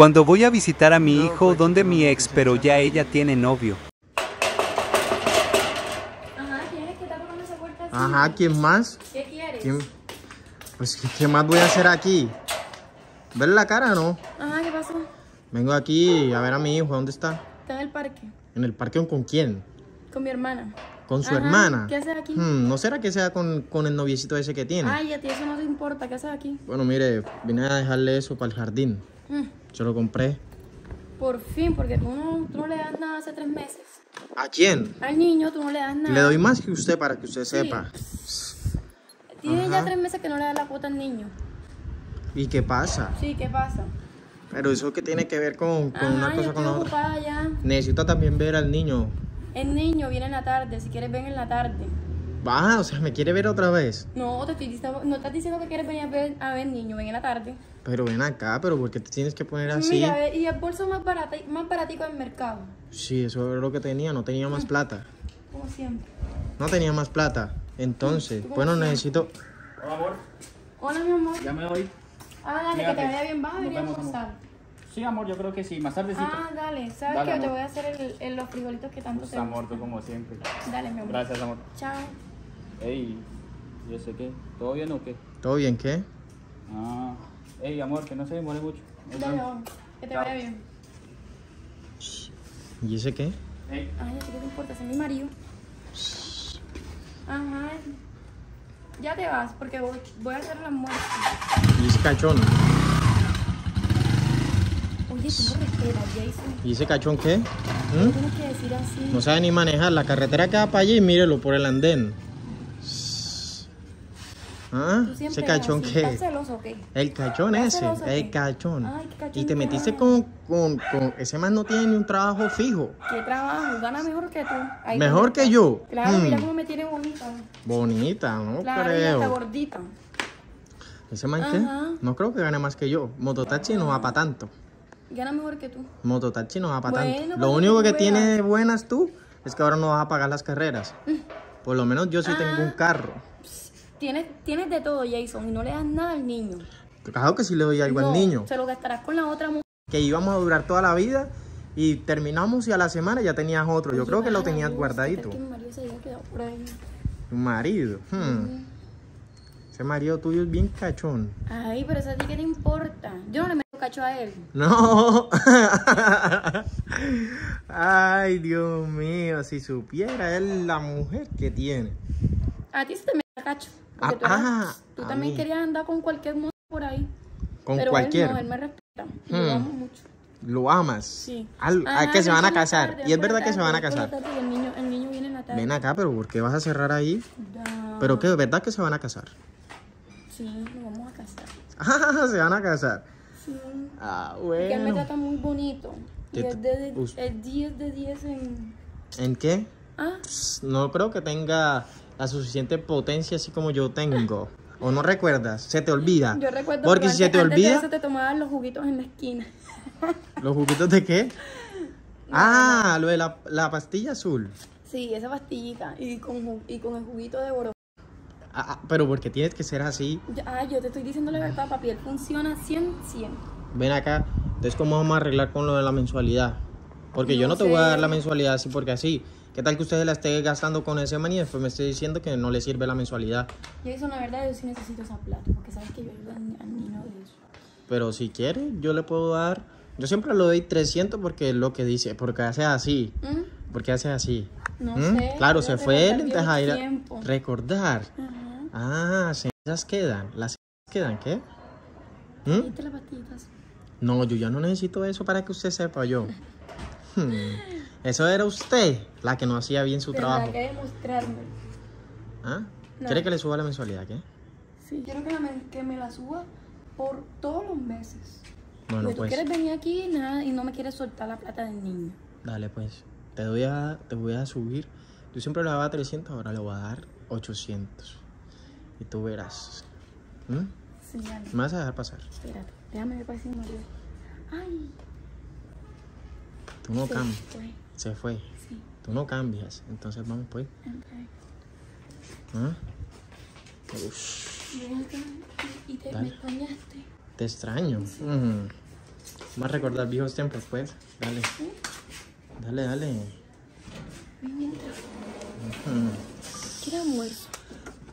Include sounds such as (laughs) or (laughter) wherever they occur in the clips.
Cuando voy a visitar a mi hijo donde mi ex, pero ya ella tiene novio. Ajá, ¿quién es que está tocando esa puerta así? Ajá, ¿quién más? ¿Qué quieres? ¿Quién? Pues, ¿qué, qué más voy a hacer aquí? ¿Ver la cara no? Ajá, ¿qué pasó? Vengo aquí a ver a mi hijo. ¿Dónde está? Está en el parque ¿En el parque con quién? con mi hermana. ¿Con su Ajá, hermana? ¿Qué haces aquí? Hmm, ¿No será que sea con, con el noviecito ese que tiene? Ay, a ti eso no te importa. ¿Qué haces aquí? Bueno, mire, vine a dejarle eso para el jardín. Mm, Se lo compré. por fin, porque tú no, tú no le das nada hace tres meses. ¿A quién? Al niño tú no le das nada. Le doy más que usted para que usted sepa. Tiene ya tres meses que no le das la cuota al niño. ¿Y qué pasa? Sí, ¿qué pasa? Pero eso que tiene que ver con, con Ajá, una yo cosa con la otra. ya. Necesito también ver al niño. El niño viene en la tarde. Si quieres, ven en la tarde. Va, o sea, me quiere ver otra vez. No, te estoy diciendo, no estás diciendo que quieres venir a ver a ver niño, ven en la tarde. Pero ven acá, pero ¿por qué te tienes que poner así? Mira, ve, y el bolso más barato, más baratico del mercado. Sí, eso era lo que tenía, no tenía más plata. Como siempre. No tenía más plata. Entonces, bueno, necesito... Hola, amor. Hola, mi amor. Ya me voy. Ah, dale, que te vaya bien. ¿Vas a venir a almorzar? Sí, amor, yo creo que sí. Más tardecito. Ah, dale. ¿Sabes Dale, qué? Te voy a hacer el, el- los frijolitos que tanto Pues, te amor, tú como siempre. Dale, mi amor. Gracias, amor. Chao. Ey, ¿y ese qué? ¿Todo bien o qué? ¿Todo bien qué? Ah, ey, amor, que no se demore mucho. Dale. Que te Chao. vaya bien. ¿Y ese qué? Ey, Ay, ¿a ti qué te importa? Ese es mi marido. Ajá. Ya te vas, porque voy, voy a hacer el almuerzo. ¿Y ese cachón? Oye, tú no respetas, Jason. ¿Y ese cachón qué? No ¿Mm? tienes que decir así. No sabe ni manejar. La carretera queda para allí, mírelo por el andén. ¿Ah? ¿Ese cachón así. qué? ¿Estás celoso o qué? El cachón ¿Estás ese, celoso el qué? cachón. Ay, qué cachón Y te qué metiste con, con, con... Ese man no tiene ni un trabajo fijo. ¿Qué trabajo? Gana mejor que tú. Ahí Mejor que está. yo. Claro, Mm. mira cómo me tiene bonita. Bonita, no Claro, creo. gordita. ¿Ese man qué? Ajá. No creo que gane más que yo. Mototaxi no va para tanto. Gana mejor que tú. Mototaxi no va para Bueno, tanto. Lo único tú que tiene buenas tú es que ahora no vas a pagar las carreras. Por lo menos yo sí tengo un Ah. carro. Tienes, tienes de todo, Jason, y no le das nada al niño. Claro que sí le doy algo No, al niño. Se lo gastarás con la otra mujer. Que íbamos a durar toda la vida y terminamos y a la semana ya tenías otro. Yo creo que lo tenías guardadito. Que mi marido se había quedado por ahí. Un marido. hmm. Ese marido tuyo es bien cachón. Ay, pero eso a ti qué te importa. Yo no le meto cacho a él. No. (laughs) Ay, Dios mío, si supiera él la mujer que tiene. A ti se te mete cacho. Ah, Porque tú, eras- ah, tú a también mí. querías andar con cualquier mujer por ahí. Con pero cualquiera. Él no, él me respeta. Y Hmm. Lo amo mucho. Lo amas. Sí. Al- que se van a casar. tarde, y es verdad que se van a casar. tarde, y el niño, el niño viene en la tarde. Ven acá, pero ¿por qué vas a cerrar ahí? ¿Pero qué? ¿Verdad que se van a casar? Sí, nos vamos a casar. Ah, (laughs) se van a casar. Sí. Ah, Porque él me bueno. trata muy bonito. Y ¿Qué es, de, us- es 10 de 10 en... ¿En qué? Ah, No creo que tenga la suficiente potencia así como yo tengo. ¿O no recuerdas? ¿Se te olvida? yo recuerdo Porque que si se te antes de olvida, eso te tomaban los juguitos en la esquina. (laughs) ¿los juguitos de qué? Ah, lo de la, la pastilla azul. Sí, esa pastillita. Y con, y con el juguito de oro. Ah, ah, pero porque tienes que ser así. Ah, yo te estoy diciendo la verdad, papi. Él funciona 100, 100. Ven acá. Entonces, ¿cómo vamos a arreglar con lo de la mensualidad? Porque yo No te voy a dar la mensualidad así porque así. ¿Qué tal que usted la esté gastando con ese man y después me esté diciendo que no le sirve la mensualidad? Yo eso, la verdad, yo sí necesito esa plata. Porque sabes que yo ayudo al, niño de eso. Pero si quiere, yo le puedo dar. Yo siempre le doy 300 porque es lo que dice, porque hace así. ¿Mm? Porque hace así. No ¿Mm? sé. Claro, se fue él, viejos la- tiempos. recordar. Ajá. Ah, esas quedan. Las quedan, ¿qué? ¿Mm? ¿Viste las? No, yo ya no necesito eso para que usted sepa yo. (laughs) Hmm. Eso era usted la que no hacía bien su Tendrá trabajo. que demostrarme. ¿Ah? No. ¿Quiere que le suba la mensualidad, qué? Sí, quiero que, me- que me la suba por todos los meses. Bueno, Porque tú pues, quieres venir aquí nada, y no me quieres soltar la plata del niño. dale pues. Te voy a, te voy a subir. Yo siempre le daba 300, ahora le voy a dar 800. Y tú verás. ¿Mm? Sí, dale. ¿Me vas a dejar pasar? Espérate, déjame ver para si. Ay, Tú no cambias. Se fue. Sí, Tú no cambias. Entonces vamos pues. ok. ¿Ah? Acá y te, Dale. me extrañaste. te extraño. Mm. Vamos a recordar viejos tiempos, pues. Dale. Dale, dale. Ven, entra. Mm. ¿Quieres almuerzo?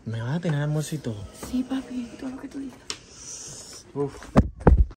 Me vas a tener almuerzo y todo. Sí, papi, todo lo que tú digas. Uf.